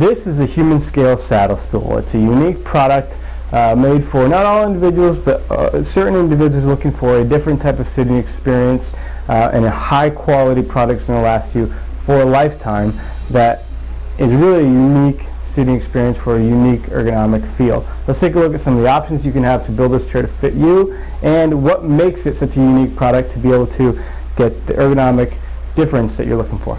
This is a Humanscale saddle stool. It's a unique product uh, made for not all individuals, but uh, certain individuals looking for a different type of sitting experience uh, and a high quality product that's going to last you for a lifetime that is really a unique sitting experience for a unique ergonomic feel. Let's take a look at some of the options you can have to build this chair to fit you and what makes it such a unique product to be able to get the ergonomic difference that you're looking for.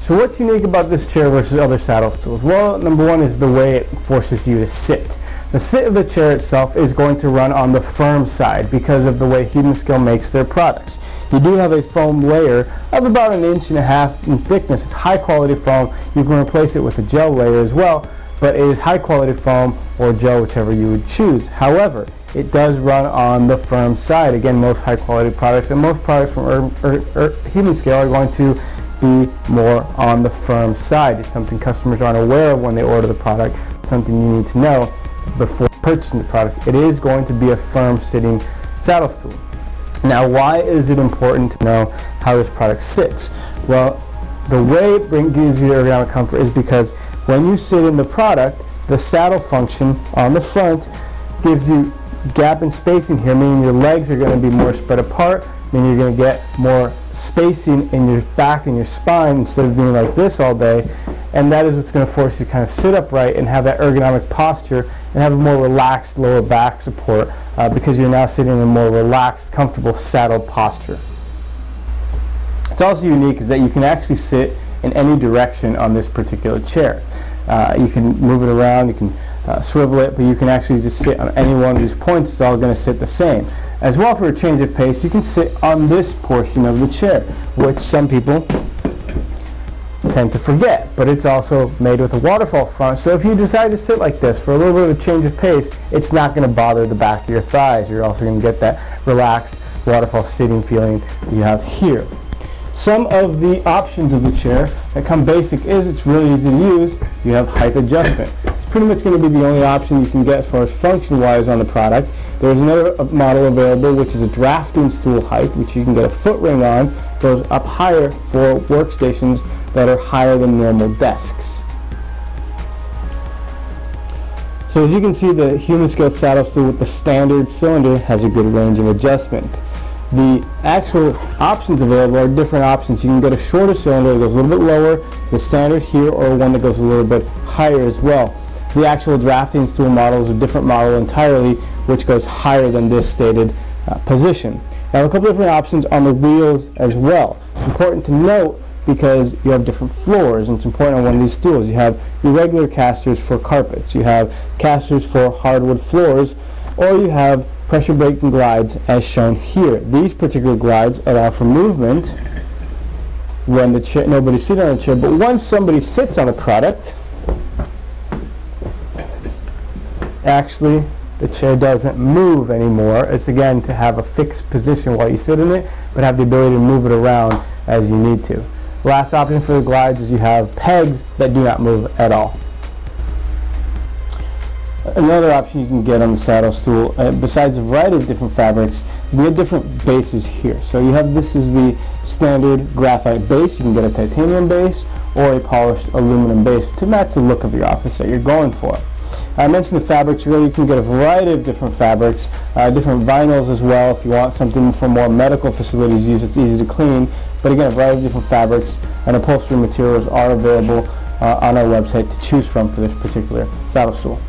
So what's unique about this chair versus other saddle stools? Well, number one is the way it forces you to sit. The sit of the chair itself is going to run on the firm side because of the way Humanscale makes their products. You do have a foam layer of about an inch and a half in thickness. It's high quality foam. You can replace it with a gel layer as well, but it is high quality foam or gel, whichever you would choose. However, it does run on the firm side. Again, most high quality products and most products from Ur- Ur- Ur- Humanscale are going to be more on the firm side. It's something customers aren't aware of when they order the product, something you need to know before purchasing the product. It is going to be a firm sitting saddle stool. Now, why is it important to know how this product sits? Well, the way it gives you ergonomic comfort is because when you sit in the product, the saddle function on the front gives you gap and spacing here, meaning your legs are going to be more spread apart, meaning you're going to get more spacing in your back and your spine instead of being like this all day. And that is what's going to force you to kind of sit upright and have that ergonomic posture and have a more relaxed lower back support uh, because you're now sitting in a more relaxed, comfortable saddle posture. It's also unique is that you can actually sit in any direction on this particular chair. Uh, you can move it around, you can uh, swivel it, but you can actually just sit on any one of these points. It's all going to sit the same. As well, for a change of pace, you can sit on this portion of the chair, which some people tend to forget, but it's also made with a waterfall front. So if you decide to sit like this for a little bit of a change of pace, it's not going to bother the back of your thighs. You're also going to get that relaxed waterfall sitting feeling you have here. Some of the options of the chair that come basic is it's really easy to use. You have height adjustment. Pretty much going to be the only option you can get as far as function-wise on the product. There's another uh, model available which is a drafting stool height, which you can get a foot ring on, goes up higher for workstations that are higher than normal desks. So as you can see, the Humanscale saddle stool with the standard cylinder has a good range of adjustment. The actual options available are different options. You can get a shorter cylinder that goes a little bit lower, the standard here, or one that goes a little bit higher as well. The actual drafting stool model is a different model entirely, which goes higher than this stated uh, position. Now a couple different options on the wheels as well. It's important to note because you have different floors and it's important on one of these stools. You have irregular casters for carpets, you have casters for hardwood floors, or you have pressure braking glides as shown here. These particular glides allow for movement when the chair, nobody's sitting on the chair, but once somebody sits on a product, actually the chair doesn't move anymore. It's again to have a fixed position while you sit in it, but have the ability to move it around as you need to. Last option for the glides is you have pegs that do not move at all. Another option you can get on the saddle stool, uh, besides a variety of different fabrics, we have different bases here. So you have this is the standard graphite base. You can get a titanium base or a polished aluminum base to match the look of your office that you're going for. I mentioned the fabrics earlier. You can get a variety of different fabrics, uh, different vinyls as well. If you want something for more medical facilities use, it's easy to clean. But again, a variety of different fabrics and upholstery materials are available uh, on our website to choose from for this particular saddle stool.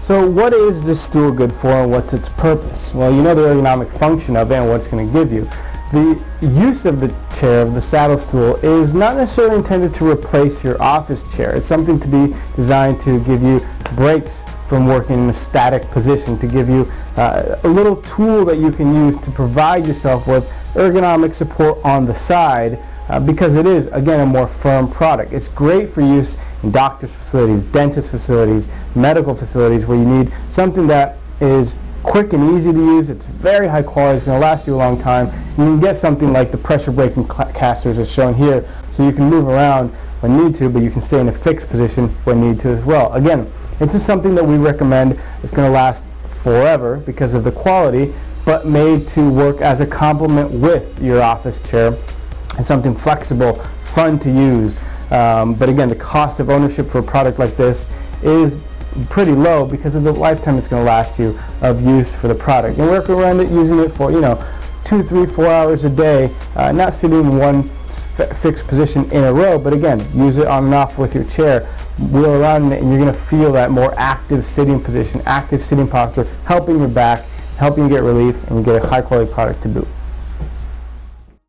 So what is this stool good for and what's its purpose? Well, you know the ergonomic function of it and what it's going to give you. The use of the chair, of the saddle stool, is not necessarily intended to replace your office chair. It's something to be designed to give you breaks from working in a static position, to give you uh, a little tool that you can use to provide yourself with ergonomic support on the side uh, because it is, again, a more firm product. It's great for use in doctor's facilities, dentist facilities, medical facilities where you need something that is quick and easy to use. It's very high quality. It's going to last you a long time. You can get something like the pressure braking casters as shown here, so you can move around when need to, but you can stay in a fixed position when need to as well. Again, this is something that we recommend. It's going to last forever because of the quality, but made to work as a complement with your office chair and something flexible, fun to use, Um, but again, the cost of ownership for a product like this is pretty low because of the lifetime it's going to last you of use for the product. And work around it using it for, you know, two, three, four hours a day, uh, not sitting in one fixed position in a row, but again, use it on and off with your chair, wheel around it, and you're going to feel that more active sitting position, active sitting posture, helping your back, helping you get relief, and you get a high quality product to boot.